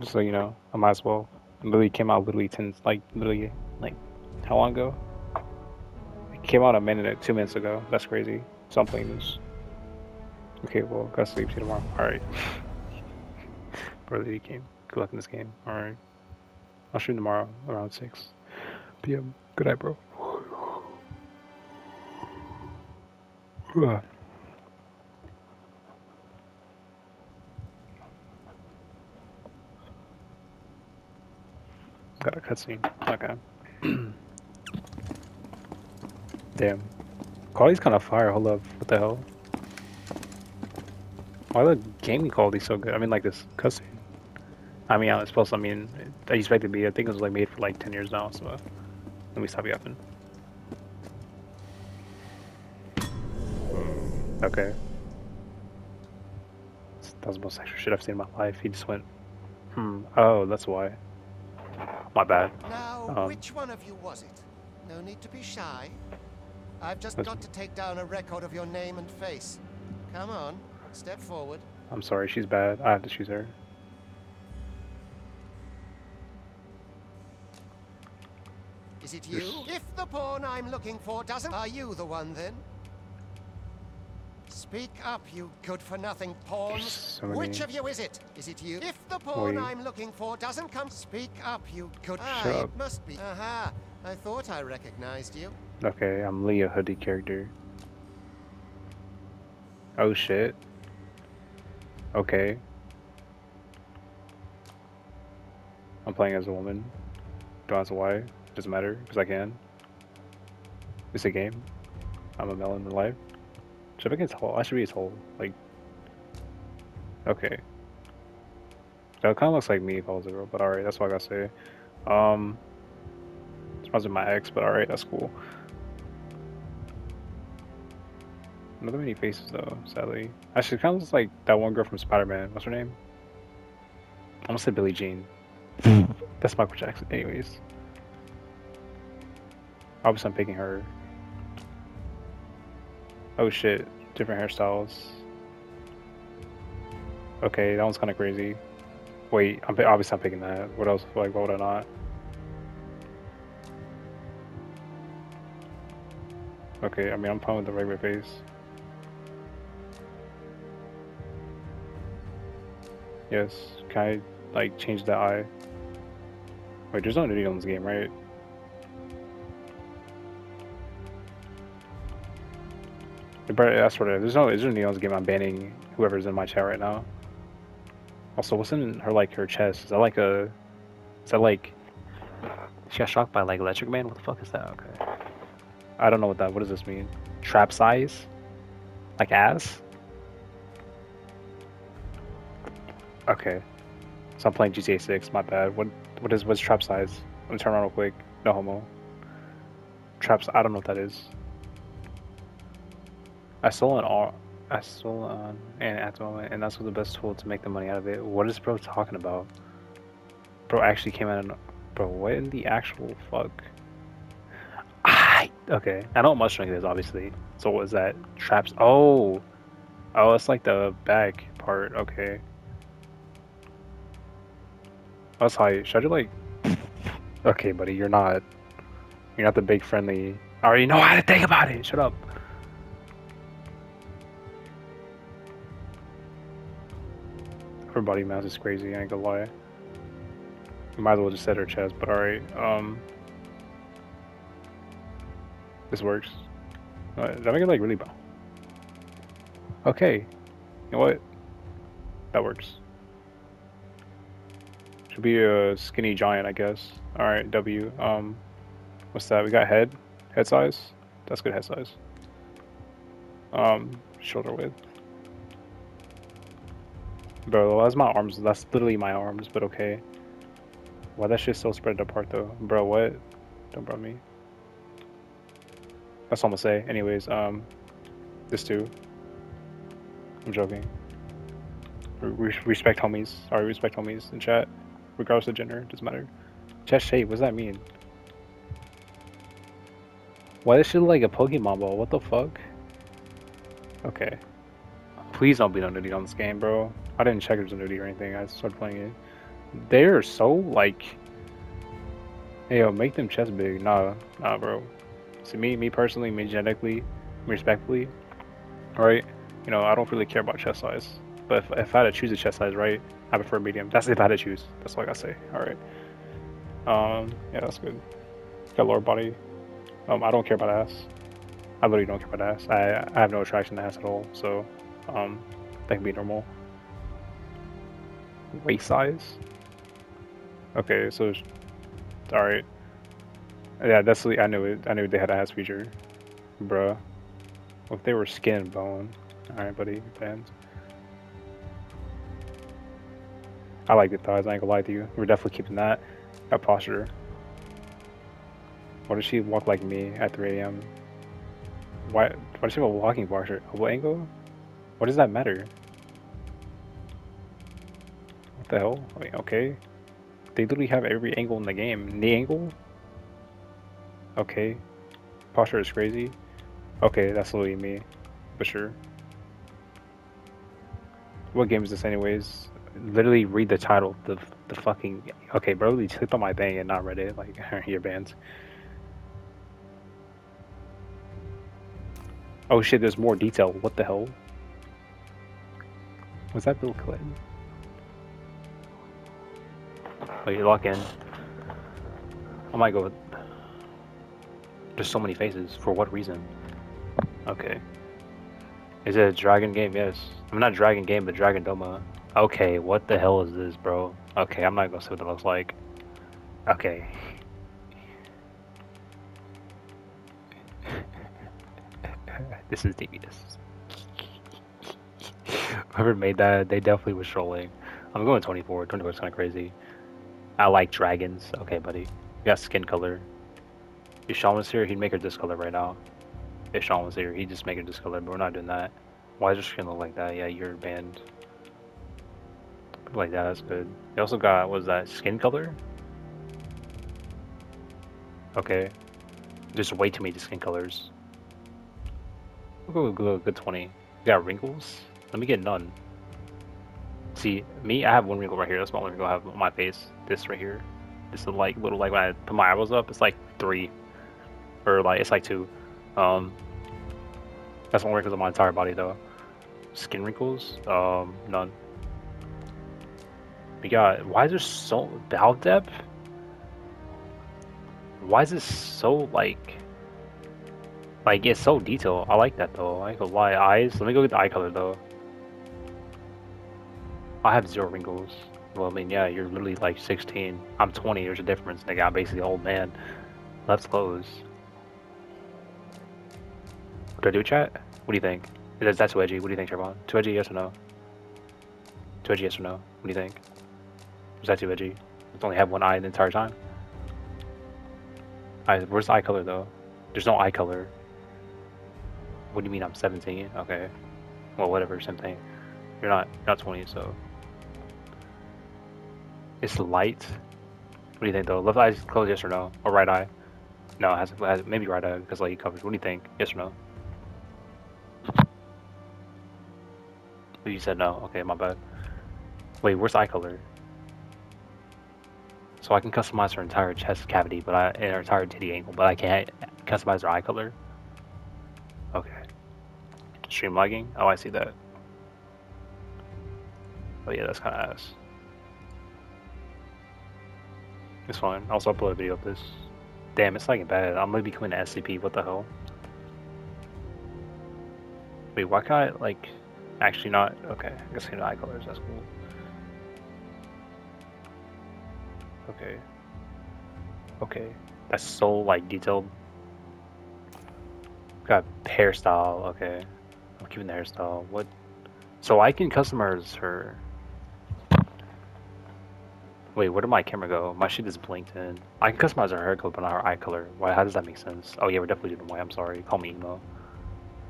Just so you know, I might as well. It literally came out literally ten, like literally, like how long ago? It came out a minute, or two minutes ago. That's crazy. So I'm playing this. Okay, well, gotta sleep. See you tomorrow. All right. Brother, you came. Good luck in this game. All right. I'll stream tomorrow around six p.m. Good night, bro. Got a cutscene. Okay. Damn. Quality's kind of fire. Hold up. What the hell? Why the gaming quality so good? I mean, like this cutscene. I mean, it's supposed. I mean, I expect it to be. I think it was like made for like ten years now. So let me stop yapping. Okay. That was the most extra shit I've seen in my life. He just went, hmm. Oh, that's why. My bad. Now, Um, which one of you was it? No need to be shy. I've just got to take down a record of your name and face. Come on, step forward. I'm sorry. She's bad. I have to choose her. Is it you? If the pawn I'm looking for doesn't, are you the one then? Speak up, you good-for-nothing pawns. So Which of you is it? Is it you? If the pawn Wait. I'm looking for doesn't come, speak up, you good. Shut ah, up. it must be. Aha! I thought I recognized you. Okay, I'm Leah hoodie character. Oh shit. Okay. I'm playing as a woman. Don't ask why. Doesn't matter, because I can. It's a game. I'm a melon in life. Should I be tall? I should be tall. Like. Okay. That kind of looks like me if I was a girl, but alright, that's what I gotta say. Um. Must be my ex, but alright, that's cool. Not that many faces though, sadly. Actually, kind of looks like that one girl from Spider-Man. What's her name? I almost said Billie Jean. That's Michael Jackson. Anyways. Obviously, I'm picking her. Oh shit, different hairstyles. Okay, that one's kind of crazy. Wait, I'm obviously I'm picking that. What else? Like, what would I not? Okay, I mean, I'm fine with the regular face. Yes, can I, like, change the eye? Wait, there's no nudity on this game, right? That's what it is. There's no, there's no nudity on this game. I'm banning whoever's in my chat right now. Also, what's in her, like, her chest? Is that like a, is that like, she got shocked by, like, Electric Man? What the fuck is that? Okay. I don't know what that, what does this mean? Trap size? Like ass? Okay. So I'm playing GTA 6, my bad. What what is what's trap size? Let me turn around real quick. No homo. Traps I don't know what that is. I stole an R I stole an and at the moment and that's what the best tool to make the money out of it. What is bro talking about? Bro actually came out bro, what in the actual fuck? I okay. I know what mushroom is obviously. So what is that? Traps oh Oh it's like the back part, okay. That's high. Should I do like? Okay, buddy, you're not. You're not the big friendly. I already know how to think about it. Shut up. Her body mass is crazy. I ain't gonna lie. Might as well just set her chest, but alright. Um, this works. Uh, did I make it like really? bo- Okay. You know what? That works. Should be a skinny giant, I guess. All right, W. Um, what's that? We got head, head size. That's good head size. Um, shoulder width. Bro, that's my arms. That's literally my arms, but okay. Why that shit so spread apart though, bro? What? Don't bro me. That's all I'm gonna say. Anyways, um, this too. I'm joking. Re- respect homies. Sorry, respect homies in chat regardless of gender, doesn't matter. Chest shape, what does that mean? Why she look like a Pokemon ball? What the fuck? Okay. Please don't be no nudity on this game, bro. I didn't check if there's a nudity or anything. I started playing it. they're so like, hey yo, make them chest big. Nah, nah, bro. See me, me personally, me genetically, me respectfully, right? You know, I don't really care about chest size. But if, if I had to choose a chest size, right, I prefer medium. That's if I had to choose. That's what I gotta say. All right. Um, yeah, that's good. Got lower body. Um, I don't care about ass. I literally don't care about ass. I I have no attraction to ass at all. So, um, that can be normal. Waist size. Okay, so, all right. Yeah, that's I knew it. I knew they had a ass feature, bruh. Well, if they were skin and bone, all right, buddy, depends. I like the thighs. I ain't gonna lie to you. We're definitely keeping that. That posture. Why does she walk like me at 3 a.m.? Why? Why does she have a walking posture? What angle? What does that matter? What the hell? I mean, okay. They literally have every angle in the game. Knee angle? Okay. Posture is crazy. Okay, that's literally me. For sure. What game is this anyways? Literally read the title. The the fucking okay, bro. You clicked on my thing and not read it. Like your bands. Oh shit, there's more detail. What the hell? Was that Bill Clinton? Oh, you lock in. I might go with... There's so many faces. For what reason? Okay. Is it a dragon game? Yes. I'm not dragon game, but Dragon Dogma. Okay, what the hell is this, bro? Okay, I'm not gonna see what it looks like. Okay. this is devious. Whoever made that, they definitely was trolling. I'm going 24. 24 is kind of crazy. I like dragons. Okay, buddy. You got skin color. If Sean was here, he'd make her this color right now. If Sean was here, he'd just make her this color, but we're not doing that. Why is your skin look like that? Yeah, you're banned. Like that, that's good. You also got, was that skin color? Okay. There's way too many skin colors. We'll go good 20. You got wrinkles? Let me get none. See, me, I have one wrinkle right here. That's my only wrinkle I have on my face. This right here. This is like little, like when I put my eyebrows up, it's like three. Or like, it's like two. Um, that's one wrinkles on my entire body though. Skin wrinkles? Um, none. We got, why is there so, bow depth? Why is this so like, like it's so detailed. I like that though. I ain't gonna. Eyes. Let me go get the eye color though. I have zero wrinkles. Well, I mean, yeah, you're literally like 16. I'm 20. There's a difference, nigga. I'm basically old man. Let's close. Do I do chat? What do you think? Is that too edgy? What do you think, Trevon? Too edgy, yes or no? Too edgy, yes or no? What do you think? Is that too edgy? It's only have one eye the entire time. Eye, where's the eye color though? There's no eye color. What do you mean I'm 17? Okay. Well, whatever, same thing. You're not, you're not 20, so. It's light. What do you think though? Left eye is closed, yes or no? Or right eye? No, it has, it has maybe right eye because light covers. What do you think? Yes or no? You said no. Okay, my bad. Wait, where's eye color? So I can customize her entire chest cavity, but I and her entire titty angle, but I can't customize her eye color. Okay. Stream lagging? Oh, I see that. Oh yeah, that's kind of ass. It's fine. I'll also upload a video of this. Damn, it's lagging bad. I'm gonna be becoming an SCP. What the hell? Wait, why can't I, like, actually not? Okay, I guess I can eye colors. That's cool. Okay. Okay. That's so, like, detailed. Got hairstyle. Okay. I'm keeping the hairstyle. What? So I can customize her. Wait, where did my camera go? My shit is blinked in. I can customize her hair color, but not her eye color. Why? How does that make sense? Oh yeah, we're definitely doing white. I'm sorry. Call me emo.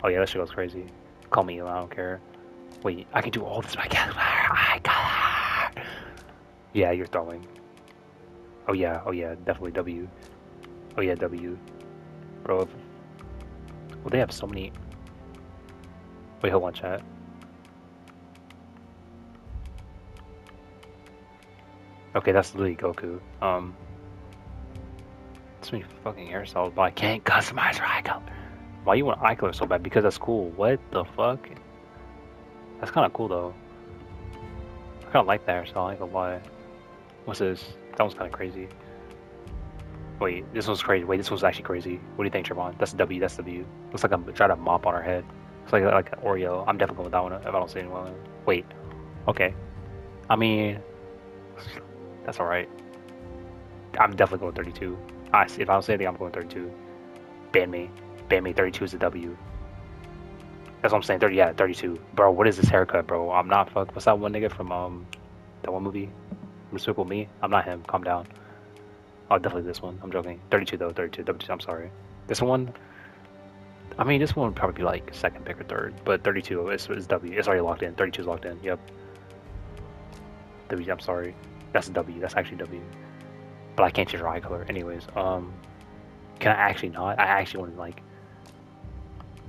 Oh yeah, that shit goes crazy. Call me emo. I don't care. Wait, I can do all this. I can. Eye color. Yeah, you're throwing. Oh yeah. Oh yeah. Definitely W. Oh yeah, W. Bro. Well, they have so many. Wait, hold on, chat. Okay, that's literally Goku. Um, so many fucking hairstyles, but I can't customize her eye color. Why you want eye color so bad? Because that's cool. What the fuck? That's kind of cool though. I kind of like that hairstyle. I ain't gonna lie. What's this? That one's kind of crazy. Wait, this one's crazy. Wait, this one's actually crazy. What do you think, Trevon? That's W. That's W. Looks like I'm trying to mop on her head. It's like like an Oreo. I'm definitely going with that one if I don't see anyone. Wait. Okay. I mean, that's all right. I'm definitely going 32. I, if I don't say anything, I'm going 32. Ban me. Ban me. 32 is a W. That's what I'm saying. 30. Yeah, 32. Bro, what is this haircut, bro? I'm not fuck. What's that one nigga from um that one movie? Circle Me? I'm not him. Calm down. Oh, definitely this one. I'm joking. 32 though. 32. 32. I'm sorry. This one. I mean, this one would probably be like second pick or third, but 32 is, is W. It's already locked in. 32 is locked in. Yep. W. I'm sorry. That's W. That's actually W. But I can't change her eye color. Anyways, um, can I actually not? I actually want to like.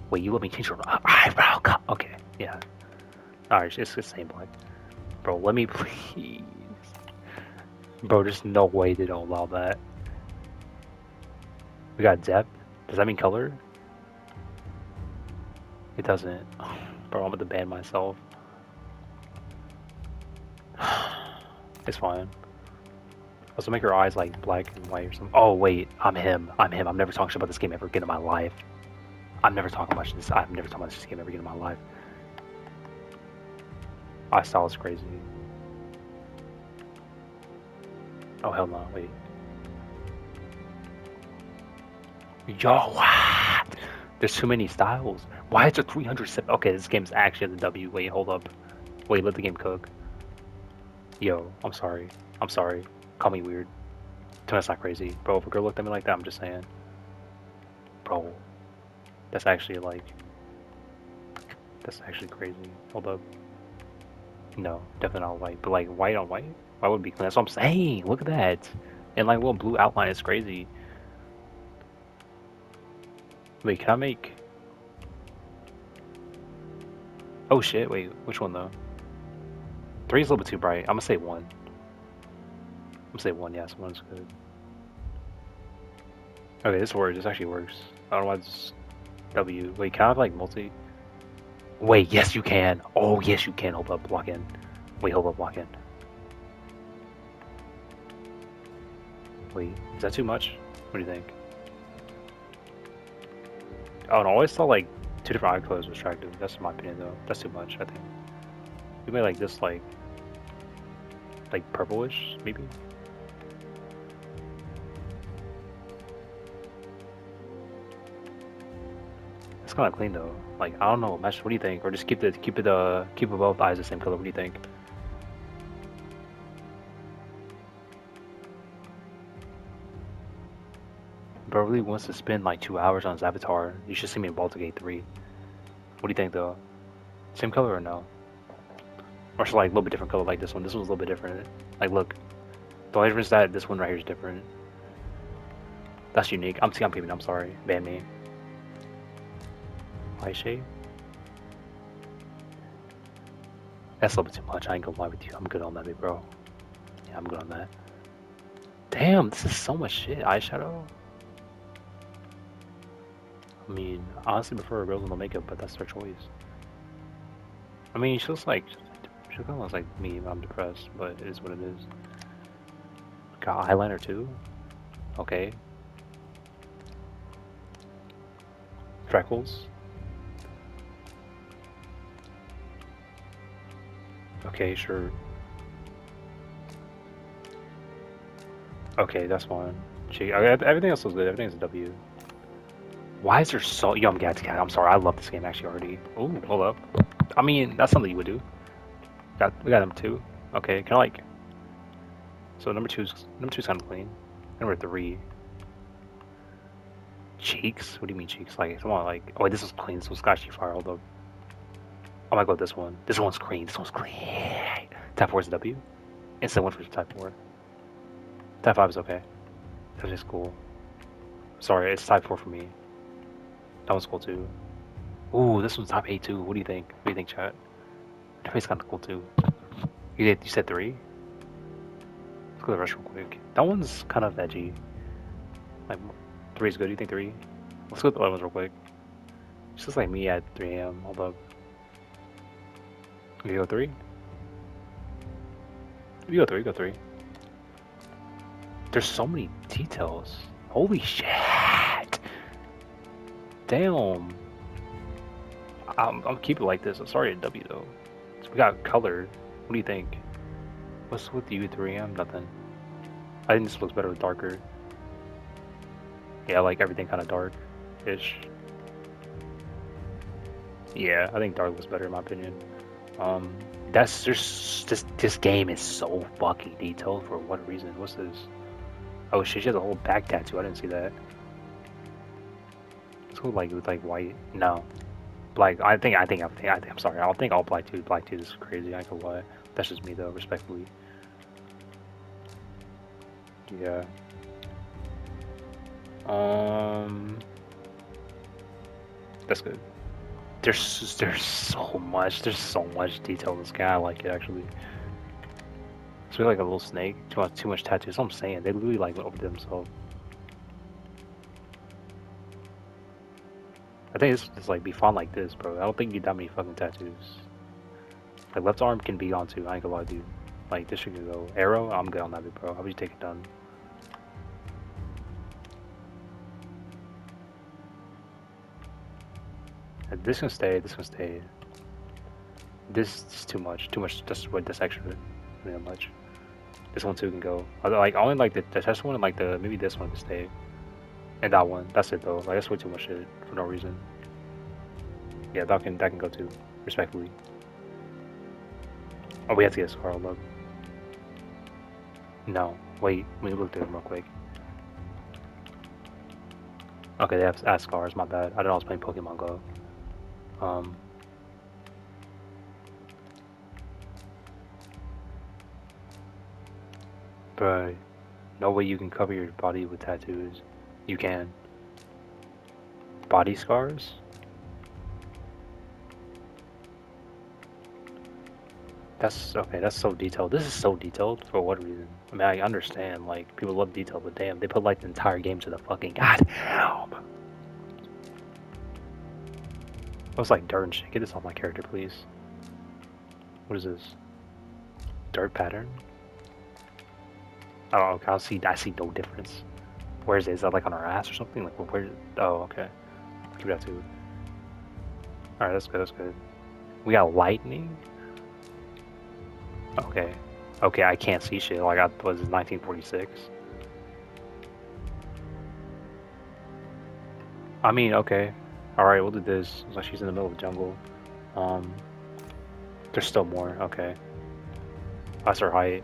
Wait, you let me change her eyebrow? Okay, yeah. Alright, it's the same black. Bro, let me please. Bro, there's no way they don't allow that. We got depth. Does that mean color? It doesn't. Bro, I'm about to ban myself. It's fine. Also make her eyes like black and white or something. Oh wait, I'm him. I'm him. I'm never talking about this game ever again in my life. I'm never talking about this. I'm never talking about this game ever again in my life. I saw it's crazy. Oh hell no! Wait. Yo, what? There's too many styles. Why is there 307? Okay, this game's actually the W. Wait, hold up. Wait, let the game cook. Yo, I'm sorry. I'm sorry. Call me weird. Tell me that's not crazy. Bro, if a girl looked at me like that, I'm just saying. Bro. That's actually like... That's actually crazy. Hold up. No, definitely not white. But like, white on white? Why would be clean? That's what I'm saying. Look at that. And like, little blue outline is crazy. Wait, can I make... Oh shit, wait, which one though? Three is a little bit too bright. I'm gonna say one. I'm gonna say one, yes, one's good. Okay, this works, this actually works. I don't know why it's W. Wait, can I have like multi? Wait, yes you can. Oh, yes you can. Hold up, lock in. Wait, hold up, lock in. Wait, is that too much? What do you think? Oh, and I always thought like two different eye colors was attractive. That's my opinion though. That's too much, I think. We made like this like like purplish, maybe? It's kinda clean though. Like I don't know, Mesh, what do you think? Or just keep the keep it uh keep it both eyes the same color, what do you think? Really wants to spend like two hours on his avatar. You should see me in Baldur's Gate 3. What do you think though? Same color or no? Or like a little bit different color like this one? This one's a little bit different. Like look. The only difference is that this one right here is different. That's unique. I'm I'm keeping I'm sorry. Ban me. Light shade? That's a little bit too much. I ain't gonna lie with you. I'm good on that, bro. Yeah, I'm good on that. Damn, this is so much shit. Eyeshadow? I mean, I honestly prefer a girl with no makeup, but that's their choice. I mean, she looks like she kind of looks like me. I'm depressed, but it is what it is. Got eyeliner too. Okay. Freckles. Okay, sure. Okay, that's fine. She, everything else was good. Everything's a W. Why is there so... Yo, I'm. I'm sorry. I love this game, actually, already. Oh, hold up. I mean, that's something you would do. Got, we got number two. Okay, kind of like... So number two's number two's kind of clean. Number three. Cheeks? What do you mean cheeks? Like, come like... Oh, wait, this is clean. This was Scotchy Fire. Up. I might go with this one. This one's clean. This one's clean. Type 4 is a W. Instant one for type 4. Type 5 is okay. That's just cool. Sorry, it's type 4 for me. That one's cool too. Ooh, this one's top 8 too. What do you think? What do you think, chat? It's kind of cool too. You did, you said 3? look at the rest real quick. That one's kind of edgy. Like, three is good. You think three? Let's go at the other ones real quick. It's just like me at 3 a.m. Hold up. You go three? You go three, You go three. There's so many details. Holy shit! Damn. I'm, I'm keep it like this. I'm sorry, to W though. We got color. What do you think? What's with you 3M? Nothing. I think this looks better with darker. Yeah, I like everything kind of dark-ish. Yeah, I think dark looks better in my opinion. Um, that's just this. This game is so fucking detailed. For what reason? What's this? Oh shit, she has a whole back tattoo. I didn't see that. It's cool, like with like white. No, black. I think. I think. I think. I. I'm sorry. I don't think all black too. Black too is crazy. I can lie. That's just me though, respectfully. Yeah. Um. That's good. There's there's so much. There's so much detail in this guy. I like it actually. Really like a little snake. Too much too much tattoos. I'm saying. They literally like over themselves. I think it's just like be fun like this, bro. I don't think you need that many fucking tattoos. Like left arm can be on too. I ain't gonna lie, dude. Like this should go arrow. I'm good on that, bro. I'll just take it done. This can stay. This can stay. This is too much. Too much. Just what this extra. Really much. This one too can go. Although, like only like the, the test one and like the maybe this one can stay. And that one. That's it though. Like that's way too much shit for no reason. Yeah, that can that can go too. Respectfully. Oh, we have to get Scarlet look. No. Wait, me look at them real quick. Okay, they have ask scars, my bad. I don't know I was playing Pokemon Go. Um, but no way you can cover your body with tattoos. You can. Body scars? That's okay, that's so detailed. This is so detailed for what reason? I mean, I understand, like, people love detail, but damn, they put like the entire game to the fucking goddamn. Looks like dirt shit. Get this off my character, please. What is this? Dirt pattern? Oh, okay. I see. I see no difference. Where is it? Is that like on our ass or something? Like where? Oh, okay. Keep that too. All right, that's good. That's good. We got lightning. Okay. Okay, I can't see shit. Like I was 1946. I mean, okay. Alright, we'll do this. Like she's in the middle of the jungle. Um, there's still more. Okay. That's her height.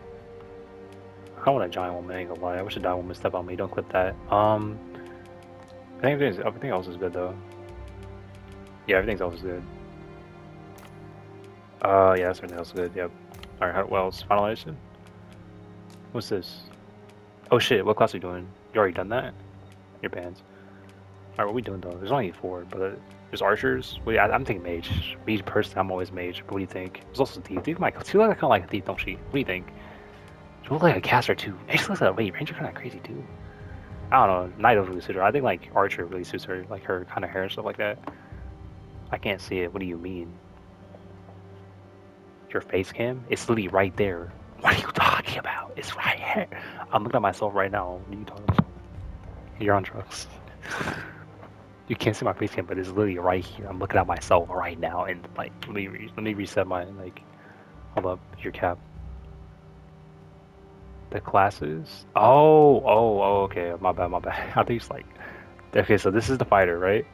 I want a giant woman, I ain't gonna lie. I wish a giant woman step on me. Don't clip that. Um, I think everything, else is good, though. Yeah, everything's else is good. Uh, yeah, that's everything else is good. Yep. Alright, what else? Finalization? What's this? Oh shit, what class are you doing? You already done that? Your pants. Alright, what are we doing though? There's only four, but there's archers. Wait, I, am thinking mage. Me personally, I'm always mage. But what do you think? There's also thief. Thief might. She looks kind of like a thief, don't she? What do you think? She looks like a caster too. Mage looks like a wait, ranger kind of crazy too. I don't know. Night really suits her. I think like archer really suits her, like her kind of hair and stuff like that. I can't see it. What do you mean? Your face cam? It's literally right there. What are you talking about? It's right here. I'm looking at myself right now. What are you talking about? You're on drugs. you can't see my face cam, but it's literally right here. I'm looking at myself right now, and like, let me re let me reset my like. Hold up, your cap. The classes. Oh, oh, oh. Okay, my bad, my bad. I think it's like. Okay, so this is the fighter, right?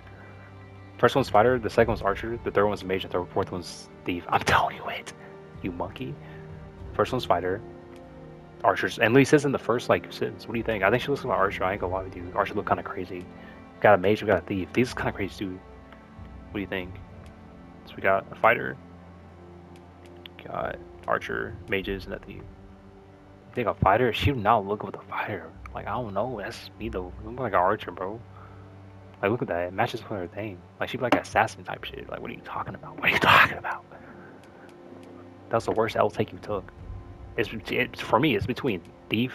First one's fighter, the second one's archer, the third one's mage, and the fourth one's thief. I'm telling you it, you monkey. First one's fighter, archers, and Lee says in the first like sentence. What do you think? I think she looks like an Archer. I ain't gonna lie with you. Archer look kind of crazy. Got a mage, we got a thief. These kind of crazy too. What do you think? So we got a fighter, got archer, mages, and a thief. Think a fighter? She would not look with a fighter. Like I don't know. That's me though. Like an archer, bro. Like look at that. It matches with her thing. Like she'd be like assassin type shit. Like what are you talking about? What are you talking about? That's the worst L take you took. It's, it's for me. It's between thief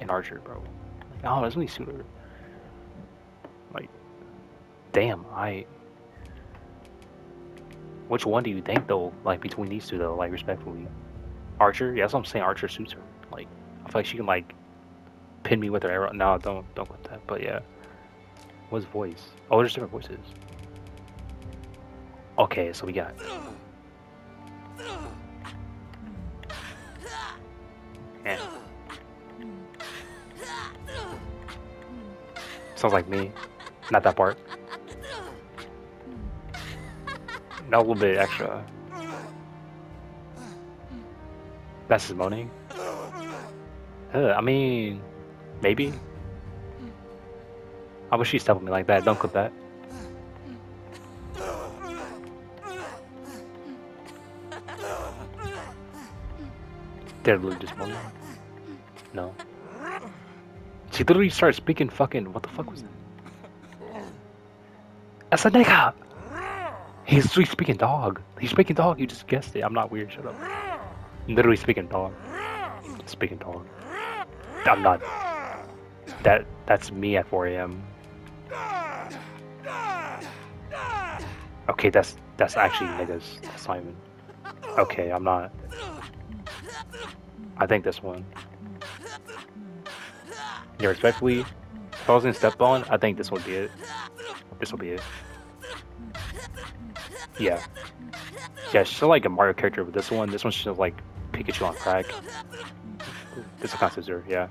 and archer, bro. Like, oh, that's only suitor. Like, damn, I. Which one do you think though? Like between these two though, like respectfully, Archer. Yeah, that's what I'm saying. Archer suits her. Like I feel like she can like pin me with her arrow. No, don't don't put that. But yeah, what's voice? Oh, there's different voices. Okay, so we got. Yeah. Sounds like me. Not that part. Not a little bit extra. His moaning. Uh, I mean, maybe. I wish she stepped on me like that. Don't clip that. They're literally just moaning. No. She literally started speaking fucking. What the fuck was that? That's a nigga! He's literally speaking dog. He's speaking dog. You just guessed it. I'm not weird. Shut up. Literally speaking dog. Speaking dog. I'm not. That that's me at 4 a.m. Okay, that's that's actually niggas. Simon. Okay, I'm not. I think this one. Yeah, respectfully, if I was step on, I think this would be it. This will be it. Yeah. Yeah, she's like a Mario character, but this one, this one's just like Pikachu on crack. This is kind of yeah.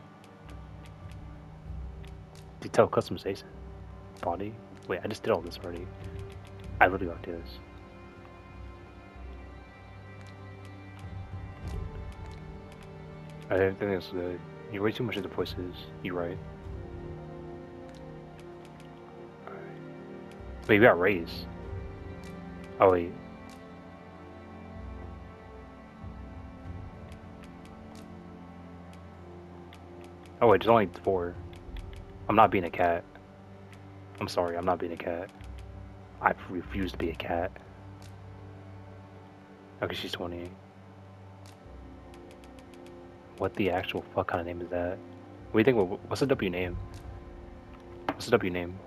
Detail customization. Body. Wait, I just did all this already. I literally got to do this. I think that's good. You way too much of the voices. You're right. Wait, we got raise. Oh wait. Oh wait, there's only four. I'm not being a cat. I'm sorry, I'm not being a cat. I refuse to be a cat. Okay, she's 20. What the actual fuck kind of name is that? What do you think? What's the W name? What's the W name?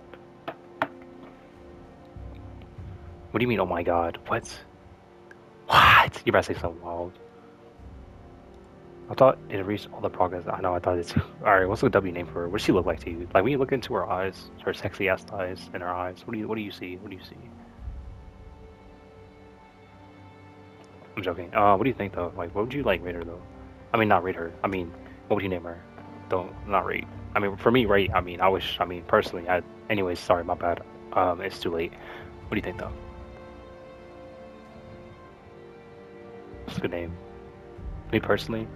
What do you mean, oh my god? What? What? You better say something wild. I thought it reached all the progress. I know, I thought it's... Alright, what's the W name for her? What does she look like to you? Like, when you look into her eyes, her sexy ass eyes in her eyes, what do you, what do you see? What do you see? I'm joking. Uh, what do you think, though? Like, what would you, like, rate her, though? I mean, not rate her. I mean, what would you name her? Don't, not rate. I mean, for me, rate, I mean, I wish, I mean, personally, I... Anyways, sorry, my bad. Um, it's too late. What do you think, though? What's a good name? Me personally,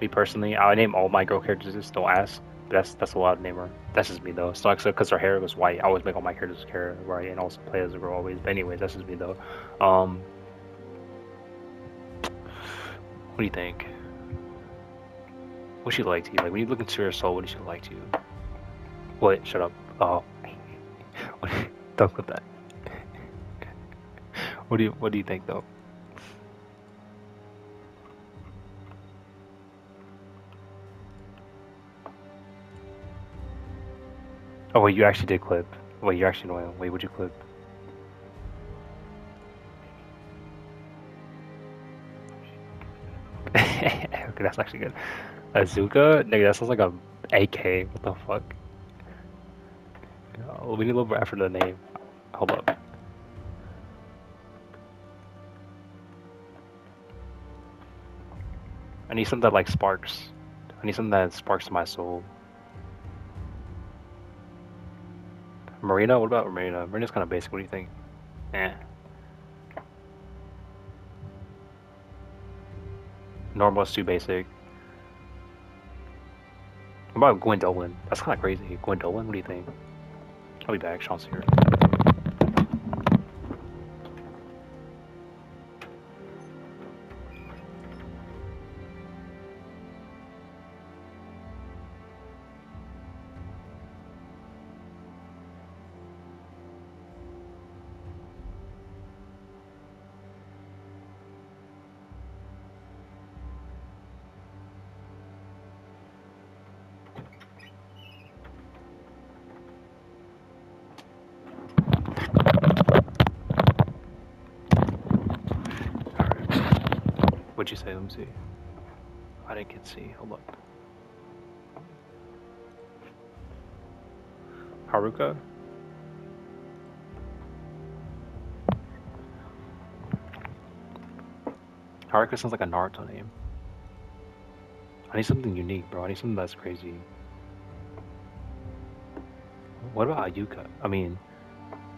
me personally, I name all my girl characters. Just don't ask. That's that's a lot of namer. That's just me though. It's not because her hair was white. I always make all my characters hair white and also play as a girl always. But anyways, that's just me though. Um, what do you think? What she like to you? Like when you look into her soul, what does she like to you? What? Shut up. Oh, don't put that. what do you What do you think though? Oh wait, you actually did clip. Wait, you actually know. Wait, would you clip? okay, that's actually good. Azuka? Nigga, that sounds like a AK. What the fuck? Oh, we need a little bit after the name. Hold up. I need something that like sparks. I need something that sparks my soul. Marina? What about Marina? Marina's kind of basic. What do you think? Eh. Normal is too basic. What about Gwendolyn? That's kind of crazy. Gwendolyn, what do you think? I'll be back. Sean's here. You say? Let. I didn't see. Hold up. Haruka? Haruka sounds like a Naruto name. I need something unique, bro. I need something that's crazy. What about Ayuka? I mean,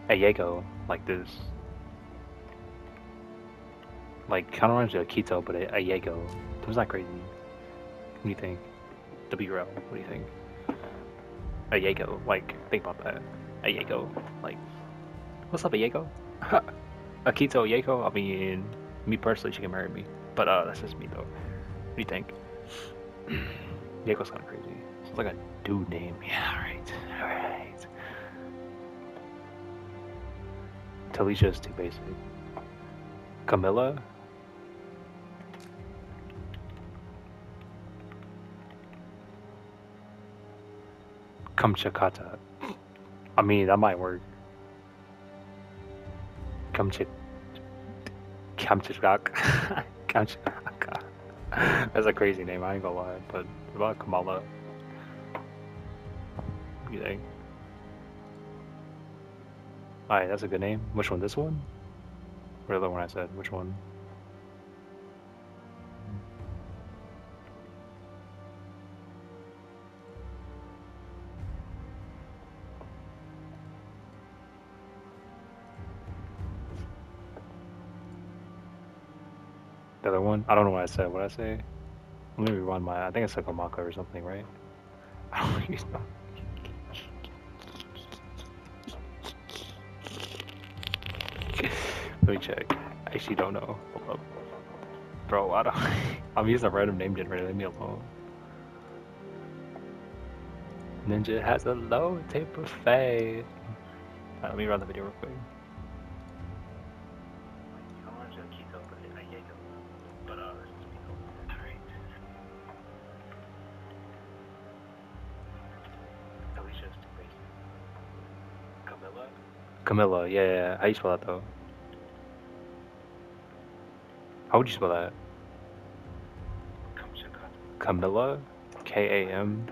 Ayego, like this. Like, kind of reminds me of Akito, but a- Ayego. That's not crazy. What do you think? WRL, what do you think? Ayego, like, think about that. Ayego, like, what's up, Ayego? Akito, Ayeko, I mean, me personally, she can marry me. But, uh, that's just me, though. What do you think? Yeko's kind of crazy. It's like a dude name. Yeah, alright, alright. Talisha is too basic. Camilla? Kamchakata. I mean, that might work. Kamchak. Kamchak. Kamchak. That's a crazy name, I ain't gonna lie. But what about Kamala? You think? Alright, that's a good name. Which one? This one? Or the other one I said? Which one? One? I don't know what I said. What I say? Let me rewind my. I think I said Komaka or something, right? I don't even know. Let me check. I actually don't know. Bro, I don't. I'm using a random name generator. Leave me alone. Ninja has a low tape of faith. Alright, let me run the video real quick. Camilla, yeah, yeah. How you spell that though? How would you spell that? Camilla, K A M,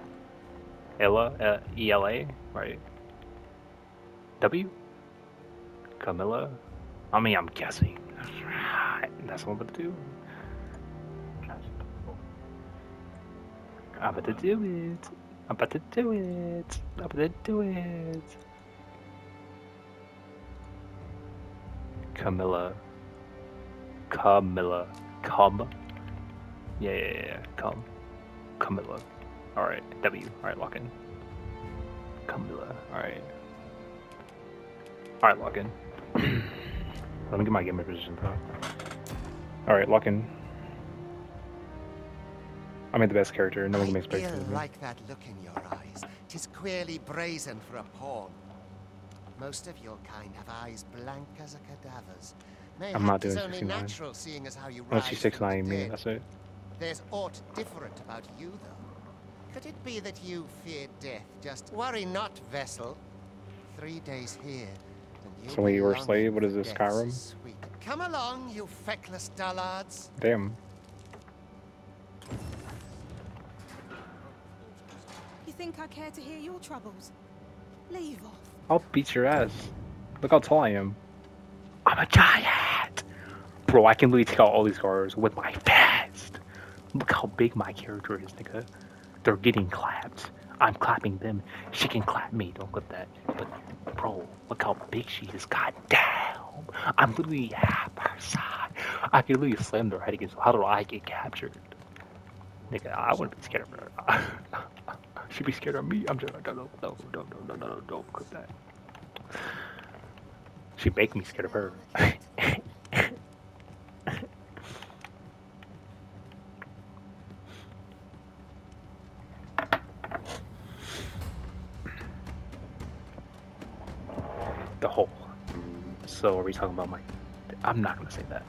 Ella, uh, E L A, right? W. Camilla. I mean, I'm guessing. That's right. I'm about to do. I'm about to do it. I'm about to do it. I'm about to do it. Camilla. Camilla. Cum. Yeah, yeah, yeah. Cum. Camilla. Alright. W. Alright, lock in. Camilla. Alright. Alright, lock in. Let me get my gamer position, bro. Alright, lock in. I made the best character. No one can I expect ill it. like that look in your eyes. Tis queerly brazen for a pawn. Most of your kind have eyes blank as a cadaver's. Mayhap I'm not doing only 69. natural, seeing as how you Unless rise she's from 6'9", the me. dead. That's it. There's aught different about you, though. Could it be that you fear death? Just worry not, vessel. Three days here, and you So when you were a slave, what is this, Skyrim? Sweet. Come along, you feckless dullards. Damn. You think I care to hear your troubles? Leave off. I'll beat your ass. Look how tall I am. I'm a giant! Bro, I can literally take out all these cars with my fist. Look how big my character is, nigga. They're getting clapped. I'm clapping them. She can clap me. Don't clip that. But, bro, look how big she is. God damn. I'm literally half her size. I can literally slam their head against. How do I get captured? Nigga, I wouldn't be scared of her. should be scared of me. I'm just No, no, no, no, no, no, no, no, don't clip that. She make me scared of her. the hole. So are we talking about my? I'm not gonna say that.